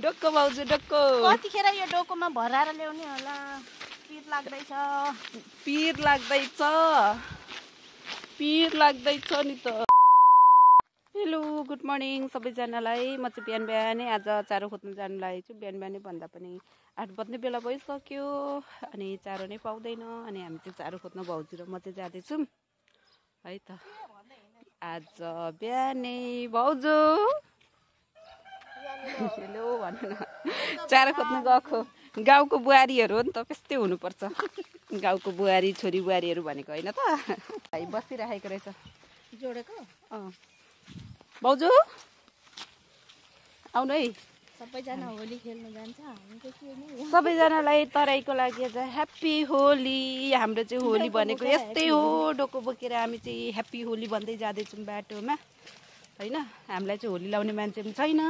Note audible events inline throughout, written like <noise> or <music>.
डोक्को भाउजू डोक्को कतिखेर यो डोकोमा भराएर ल्याउने होला? पिर लाग्दैछ। पिर लाग्दैछ। पिर लाग्दैछ नि त। हेलो गुड मर्निङ सबैजनालाई। म चाहिँ बिहान बिहानै आज चारो खोज्नु जानु लागेको छु। बिहान बिहानै भन्दा पनि आठ बज्ने बेला भइसक्यो अनि चारो नै पाउँदैन अनि हामी चाहिँ चारो खोज्नु भाउजू र म चाहिँ जाँदैछौँ। है त। आज बिहानै भाउजू। हेलो भन्नु न चारो खोज्नु गएको गाउँको बुहारीहरू हो नि त त्यस्तै हुनुपर्छ। गाउँको बुहारी छोरी बुहारीहरू भनेको होइन त। भाइ बसिराखेको रहेछ। जोडेको? अँ। भाउजू? आउनु है। सबैजना होली खेल्नु जान्छ सबैजनालाई तराईको लागि आज ह्याप्पी होली। हाम्रो चाहिँ होली भनेको यस्तै हो। डोको बोकेर हामी चाहिँ ह्याप्पी होली भन्दै जाँदैछौँ बाटोमा। होइन? हामीलाई चाहिँ होली लाउने मान्छे पनि छैन।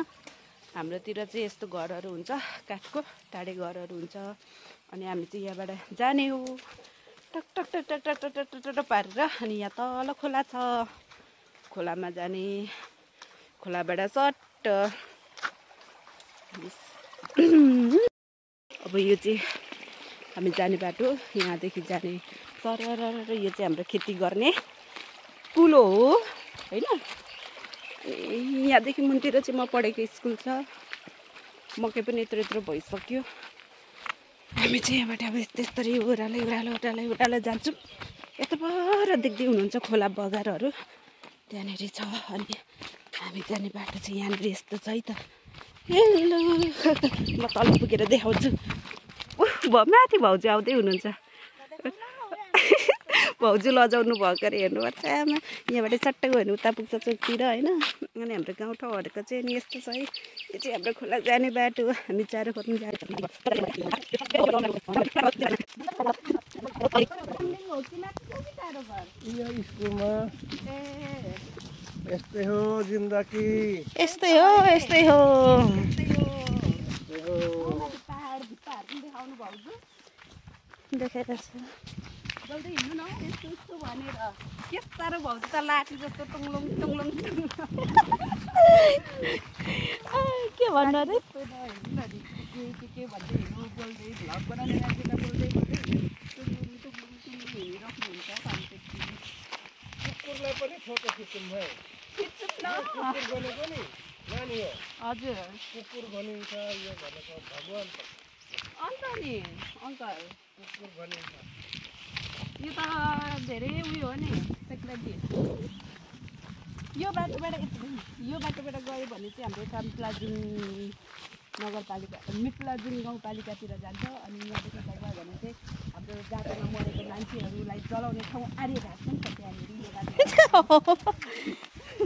हाम्रोतिर चाहिँ यस्तो घरहरू हुन्छ काठको टाढे घरहरू हुन्छ। अनि हामी चाहिँ यहाँबाट जाने हो। टक टक टक टक टक टक टक टक पारेर अनि यहाँ तल खोला छ। खोलामा जाने। खोलाबाट सट्ट। अब यो चाहिँ हामी जाने बाटो यहाँदेखि जाने। सर यो चाहिँ हाम्रो खेती गर्ने कुलो हो होइन? यहाँदेखि मुनतिर चाहिँ म पढेको स्कुल छ। मकै पनि यत्रो यत्रो भइसक्यो। हामी चाहिँ यहाँबाट अब त्यस्तरी ओह्रालै ओह्रालो ओह्रालै ओह्रालो जान्छौँ। यता पर देख्दै हुनुहुन्छ खोला बगारहरू त्यहाँनिर छ अनि हामी जाने बाटो चाहिँ यहाँनिर यस्तो छ है त। हेलो। <laughs> म तल पुगेर देखाउँछु। उह, भ माथि भाउजू आउँदै हुनुहुन्छ। भाउजू लजाउनु भएको अरे हेर्नुपर्छ आमा यहाँबाट चट्ट गयो भने उता पुग्छ चोकतिर होइन? अनि हाम्रो गाउँ ठाउँहरूको चाहिँ नि यस्तो छ है। यो चाहिँ हाम्रो खोला जाने बाटो हामी चारो खोज्नु जाने यस्तै हो जिन्दगी। यस्तै हो। यस्तै हो। देखाइरहेको छ। जल्दी हिँड्नु न हौ, यस्तो यस्तो भनेर। के साह्रो भाउजू त लाठी जस्तो टुङलुङ टुङलुङ। के भन्नु अरे? के के के भन्दै हिँड्नु? बोल्दै भ्लग बनाउने मान्छेलाई बोल्दै बोल्दै। टुङलुङ टुङलुङ टुङलुङ हिँडिराख्नुहुन्छ कुकुरलाई पनि फोटो खिच्छु कुकुर भनेको नि नानी हो। हजुर। कुकुर भनिन्छ यो भनेको भगवान्। अन्त नि अङ्कल कुकुर भनिन्छ। यो त धेरै उयो हो नि सेक्रेटी यो बाटोबाट यो बाटोबाट गयो भने चाहिँ हाम्रो यता मिप्लाजुङ नगरपालिका मिप्लाजुङ गाउँपालिकातिर जान्छ अनि यहाँदेखि गयो भने चाहिँ हाम्रो जातोमा मरेको मान्छेहरूलाई जलाउने ठाउँ आर्यघाट पनि छ त्यहाँनिर यो बाटो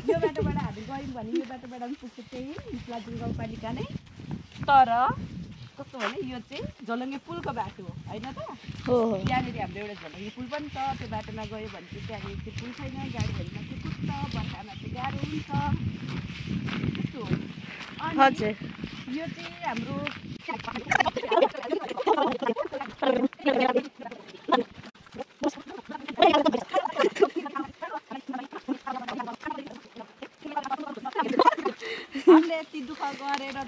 यो बाटोबाट हामी गयौँ भने यो बाटोबाट पनि पुग्छ त्यही मिप्लाजुङ गाउँपालिका नै तर कस्तो भने यो चाहिँ झोलङ्गे पुलको बाटो हो होइन त? हो त्यहाँनिर हाम्रो एउटा झोलङ्गे पुल पनि छ त्यो बाटोमा गयो भने चाहिँ त्यहाँनिर त्यो पुल छैन गाडीहरूमा चाहिँ कुद्छ बर्खामा चाहिँ गाह्रो हुन्छ। त्यस्तो हो। अनि यो चाहिँ हाम्रो <laughs> हामीले यति दुःख गरेर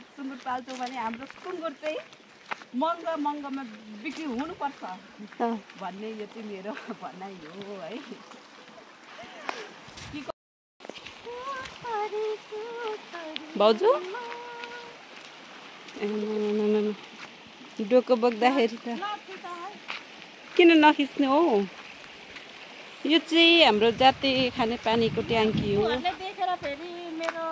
पाल्छौँ भने हाम्रो सुँगुर चाहिँ महँगो महँगोमा बिक्री हुनुपर्छ। भन्ने यो चाहिँ मेरो भनाइ हो है। भाउजू? डोको बोक्दाखेरि त। किन नखिच्ने हो? यो चाहिँ हाम्रो जाति खाने पानीको ट्याङ्की हो तिमीहरूले देखेर फेरि मेरो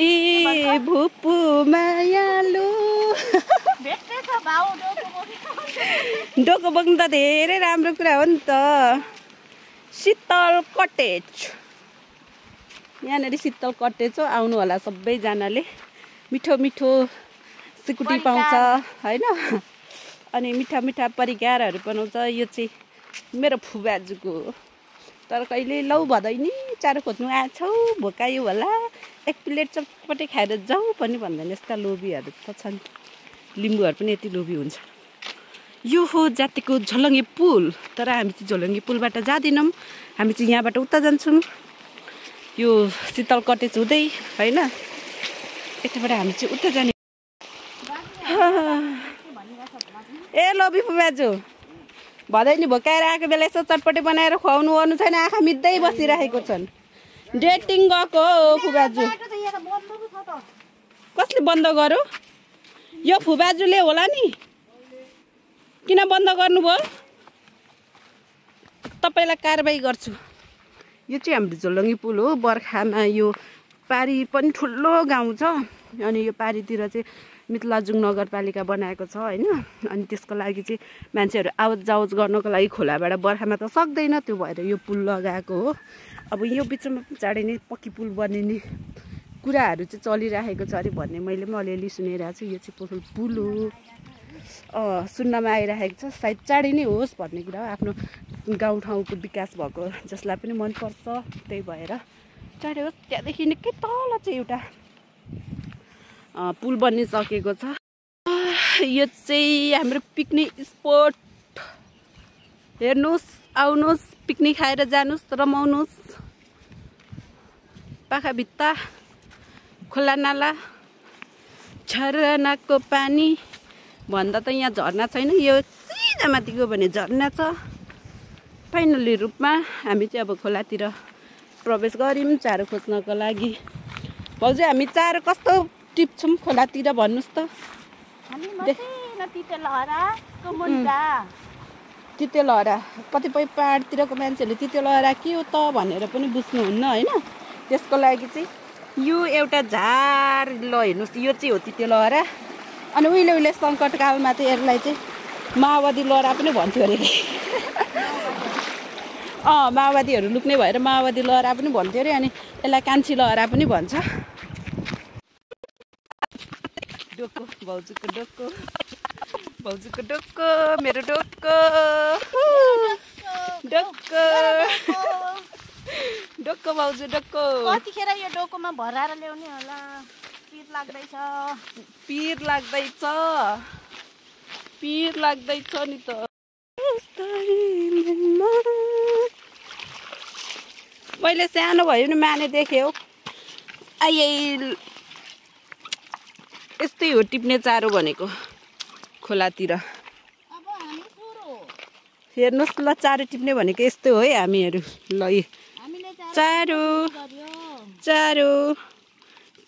ए भुपु मायालु डोको बोक्नु त धेरै राम्रो कुरा हो नि त। शीतल कटेज। यहाँनिर शीतल कटेज हो आउनु होला सबैजनाले। मिठो मिठो सिकुटी पाउँछ होइन? अनि मिठा मिठा परिकारहरू बनाउँछ। यो चाहिँ मेरो फुबाजुको हो। तर कहिले लौ भदैनी चारो खोज्नु आएछौ भोकायो होला। एक प्लेट चटपटे खाएर जाउँ पनि भन्दैन यस्ता लोभीहरू त छन्। लिम्बूहरू पनि यति लोभी हुन्छ। यो हो जातिको झोलङ्गे पुल। तर हामी चाहिँ झोलङ्गे पुलबाट जाँदैनौँ। हामी चाहिँ यहाँबाट उता जान्छौँ। यो शीतल कटेज हुँदै होइन? यताबाट हामी चाहिँ उता जाने। ए लोभी पुमाजु भदैनी भोकाएर आएको बेला यसो चटपटे बनाएर खुवाउनु ओर्नु छैन आँखा मिच्दै बसिरहेको छन्। डेटिङ गएको हो फुबाजु। कसले बन्द गर्यो? यो फुबाजुले होला नि। किन बन्द गर्नुभयो? तपाईँलाई कारवाही गर्छु। यो चाहिँ हाम्रो झोलङ्गी पुल हो बर्खामा यो पारी पनि ठुलो गाउँ छ अनि यो पारीतिर चाहिँ मितलाजुङ नगरपालिका बनाएको छ होइन? अनि त्यसको लागि चाहिँ मान्छेहरू आवत जावत गर्नको लागि खोलाबाट बर्खामा त सक्दैन त्यो भएर यो पुल लगाएको हो। अब यो बिचमा चाँडै नै पक्की पुल बनिने कुराहरू चाहिँ चलिरहेको छ अरे भन्ने मैले पनि अलिअलि सुनिरहेको छु। यो चाहिँ पुल हो। सुन्नमा आइरहेको छ। सायद चाँडै नै होस् भन्ने कुरा हो। आफ्नो गाउँठाउँको विकास भएको जसलाई पनि मनपर्छ। त्यही भएर चाँडै होस्। त्यहाँदेखि निकै तल चाहिँ एउटा पुल बनिसकेको छ। यो चाहिँ हाम्रो पिकनिक स्पोट। हेर्नुहोस् आउनुहोस् पिकनिक खाएर जानुहोस् रमाउनुहोस्। पाखा भित्ता खोला नाला झरनाको पानी। भन्दा त यहाँ झर्ना छैन यो सिधा माथि गयो भने झर्ना छ। फाइनली रूपमा हामी चाहिँ अब खोलातिर प्रवेश गऱ्यौँ चारो खोज्नको लागि। भाउजू हामी चारो कस्तो टिप्छौँ खोलातिर भन्नुहोस् त। तिते लहरा कतिपय पाहाडतिरको मान्छेहरूले तिते लहरा के हो त भनेर पनि बुझ्नुहुन्न होइन? त्यसको लागि चाहिँ यो एउटा झार ल हेर्नुहोस् यो चाहिँ हो तिते लहरा। अनि उहिले उहिले सङ्कटकालमा चाहिँ यसलाई चाहिँ माओवादी लहरा पनि भन्थ्यो अरे अँ माओवादीहरू लुक्ने भएर माओवादी लहरा पनि भन्थ्यो अरे अनि यसलाई कान्छी लहरा पनि भन्छ। डोको भाउजूको डोको। भाउजूको डोको मेरो डोको। डोको। डोको भाउजू डोको। कतिखेर यो डोकोमा भराएर ल्याउने होला? पिर लाग्दैछ। पिर लाग्दैछ। पिर लाग्दैछ नि त। मैले सानो भयो नि माने देखेँ हो। आइ यस्तै हो टिप्ने चारो भनेको खोलातिर। हेर्नुहोस् ल चारो टिप्ने भनेको यस्तो हो है हामीहरू। ल चारो चारो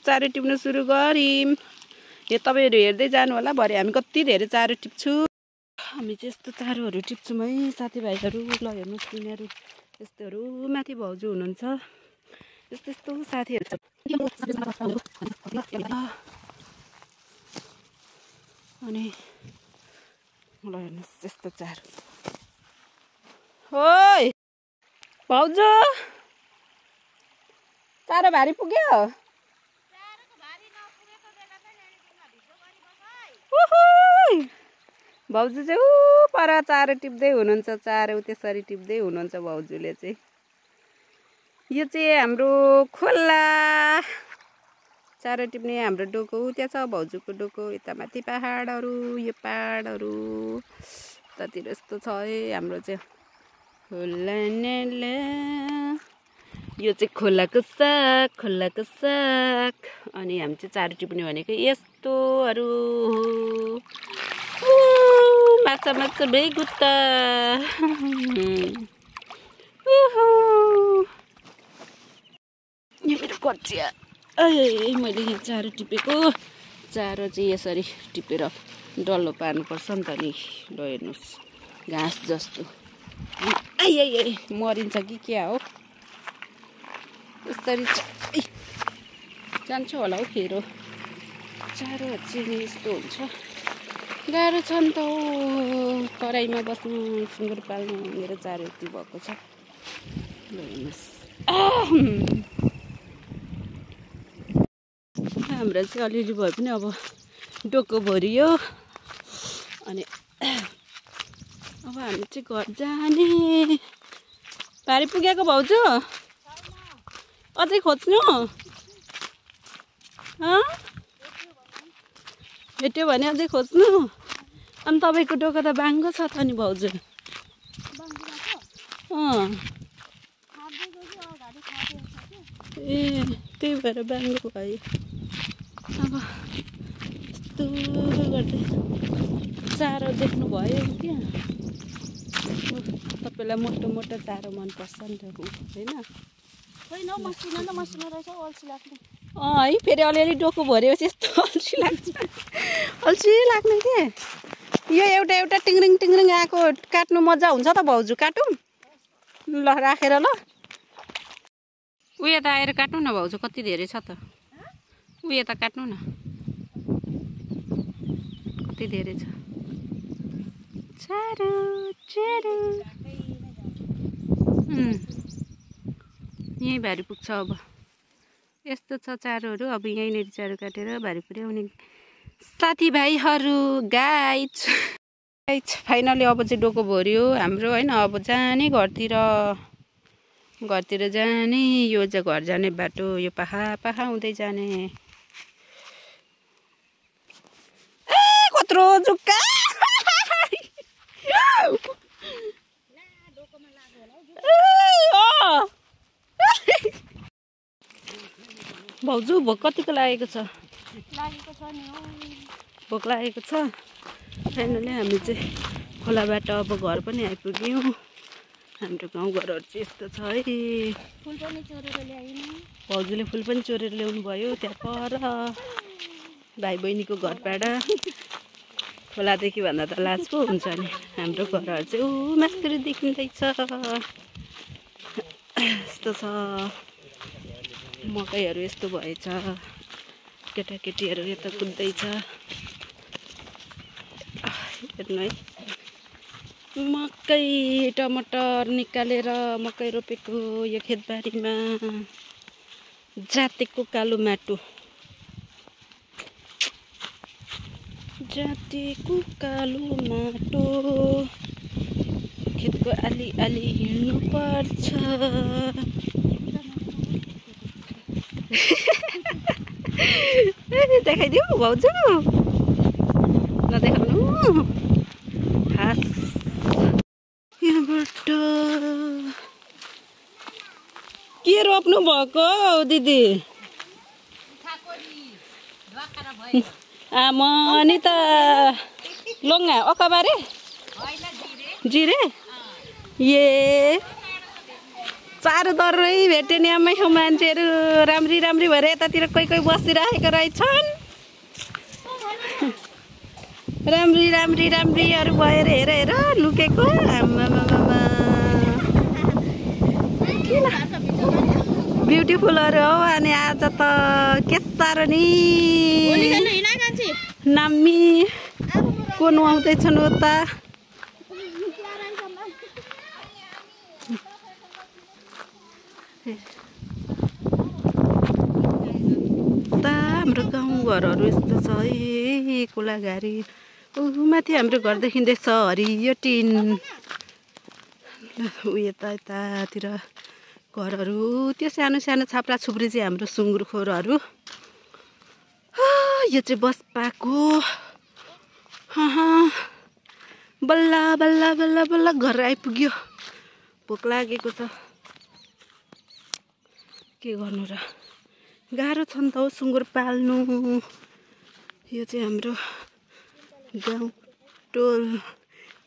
चारो टिप्नु सुरु गऱ्यौँ। यो तपाईँहरू हेर्दै जानु होला भरे हामी कति धेरै चारो टिप्छु। हामी चाहिँ यस्तो चारोहरू टिप्छौँ है साथीभाइहरू। ल हेर्नुहोस् तिनीहरू यस्तोहरू माथि भाउजू हुनुहुन्छ। यस्तो यस्तो साथीहरू। छ अनि ल हेर्नुहोस् यस्तो चारो। ओइ! भाउजू! चारो भारी पुग्यो। भाउजू चाहिँ ऊ पर चारो टिप्दै हुनुहुन्छ चारो त्यसरी टिप्दै हुनुहुन्छ भाउजूले चाहिँ। यो चाहिँ हाम्रो खोला चारो टिप्ने हाम्रो डोको त्यहाँ छ भाउजूको डोको यता माथि पाहाडहरू यो पाहाडहरू। यतातिर यस्तो छ है हाम्रो चाहिँ यो चाहिँ खोलाको साग खोलाको साग। अनि हामी चाहिँ चारो टिप्ने भनेको यस्तोहरू। ऊ, माछा माछा बेगुत्ता उहु। यो मेरो कचिया ए मैले यहाँ चारो टिपेको। चारो चाहिँ यसरी टिपेर डल्लो पार्नुपर्छ नि त नि। ल हेर्नुहोस् घाँस जस्तो। आइ मरिन्छ कि क्या हो? यसरी जान्छ होला हौ खेरो चारोहरू चाहिँ नि यस्तो हुन्छ। गाह्रो छ नि त हौ। कराईमा बस्नु सुँगुर पाल्नु मेरो चारो यति भएको छ। ल हेर्नुहोस्। हाम्रो चाहिँ अलिअलि भए पनि अब डोको भरियो। अनि अब हामी चाहिँ घर जाने। भारी पुगेको भाउजू? अझै खोज्नु? भेट्यो भने अझै खोज्नु? अनि तपाईँको डोको त बाङ्गो छ त नि भाउजू। अँ। ए त्यही भएर बाङ्गो भयो। अब यस्तो गर्दै चारो देख्नुभयो त्यहाँ तपाईँलाई मोटो मोटो चारो मनपर्छ नि त होइन? अँ है फेरि अलिअलि डोको भरेपछि यस्तो <laughs> अल्छी लाग्छ। अल्छी लाग्ने के? यो एउटा एउटा टिङ्रिङ टिङ्रिङ आएको काट्नु मजा हुन्छ त भाउजू काटौँ? ल राखेर ल। उयो त आएर काट्नु न भाउजू कति धेरै छ त? उयो त काट्नु न। कति धेरै छ? यहीँ भारी पुग्छ अब। यस्तो छ चारोहरू। अब यहीँनिर चारो काटेर भारी पुर्याउने साथीभाइहरू गाइज गाइज फाइनली अब चाहिँ डोको भर्यो हाम्रो होइन? अब जाने घरतिर। घरतिर जाने यो चाहिँ घर जाने बाटो यो पाखा पाखा हुँदै जाने। ए कत्रो जुक्का। भाउजू भोक कतिको लागेको छ भोक लागेको छ फाइनली हामी चाहिँ खोलाबाट अब घर पनि आइपुग्यौँ हाम्रो गाउँघरहरू चाहिँ यस्तो छ है भाउजूले फुल पनि चोरेर ल्याउनु भयो त्यहाँ पर भाइ बहिनीको घरबाट खोलादेखि भन्दा त लाज पो हुन्छ नि। हाम्रो घरहरू चाहिँ ऊ मास्तिर देखिँदैछ। यस्तो छ। मकैहरू यस्तो भएछ। केटाकेटीहरू यता कुद्दैछ। हेर्नु है। मकै टमाटर निकालेर मकै रोपेको यो खेतबारीमा। जातेको कालो माटो। जातेको कालो माटो। खेतको आली आली हिँड्नु पर्छ। <laughs> देखाइदिऊ भाउजू। नदेखाउनु। हास। यहाँबाट। के रोप्नु भएको दिदी? आमा अनि त लोङ्गा अकबारे? जिरे? ए चारो दरै भेट्यो नि आमै हो मान्छेहरू राम्री राम्री भएर यतातिर कोही कोही बसिराखेको रहेछन्। राम्री राम्री राम्रीहरू भएर हेर हेर लुकेको। आमामामामा किन? ब्युटिफुलहरू हो अनि आज त के साह्रो नि। नामी। को नुहाउँदैछन् उता? उता हाम्रो गाउँघरहरू यस्तो छ। है कोलाघारी ऊ माथि हाम्रो घर देखिँदैछ हरियो टिन। ऊ यता यतातिर घरहरू। त्यो सानो सानो छाप्रा छुप्री चाहिँ हाम्रो सुँगुरखोरहरू। यो चाहिँ बस पाएको। बल्ल बल्ल बल्ल बल्ल घर आइपुग्यो। भोक लागेको छ। के गर्नु र? गाह्रो छ नि त हौ सुँगुर पाल्नु। यो चाहिँ हाम्रो गाउँ टोल।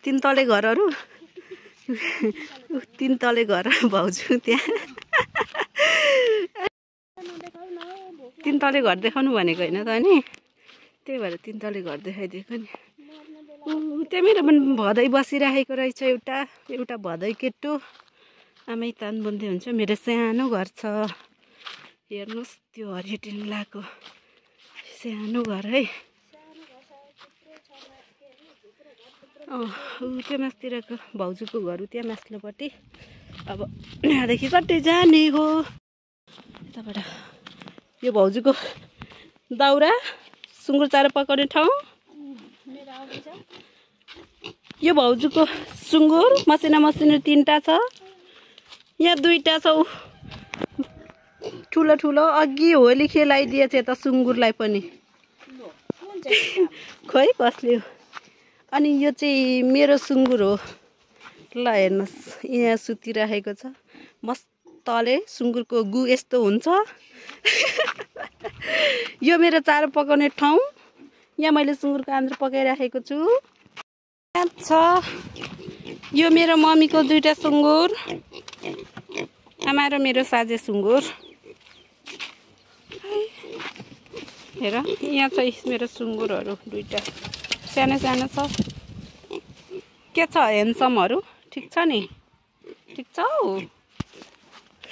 तिन तले घरहरू? तिन तले घर भाउजू त्यहाँ। तिन तले घर देखाउनु भनेको होइन त नि त्यही भएर तिन तले घर देखाइदिएको नि। त्यहाँ मेरो पनि भदै बसिराखेको रहेछ एउटा एउटा भदै केटो। आमै तान बुन्दै हुन्छ मेरो सानो घर छ। हेर्नुहोस् त्यो हरियो टिन लगाएको सानो घर है। ऊ त्यो मासतिरको भाउजूको घर त्यहाँ माथिल्लोपट्टि अब यहाँदेखि कतै जाने हो? यताबाट यो भाउजूको दाउरा सुँगुर चारो पकाउने ठाउँ। यो भाउजूको सुँगुर मसिना मसिनो तिनवटा छ। यहाँ दुईवटा छ। ठुलो ठुलो अघि होली खेलाइदिएछ त सुँगुरलाई पनि। <laughs> खोइ कसले अनि यो चाहिँ मेरो सुँगुर हो। ल हेर्नुहोस् यहाँ सुतिराखेको छ। मस्तले सुँगुरको गु यस्तो हुन्छ। <laughs> यो मेरो चारो पकाउने ठाउँ। यहाँ मैले सुँगुरको आन्द्रो पकाइराखेको छु। छ यो मेरो मम्मीको दुइटा सुँगुर आमा र मेरो साझे सुँगुर। हेर यहाँ छ मेरो सुँगुरहरू दुइटा। सानो सानो छ। के छ ह्यान्डसमहरू ठिक छ नि? ठिक छ हौ?